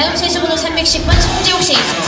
다음 세수번호 310번 송재욱 씨 있습니다.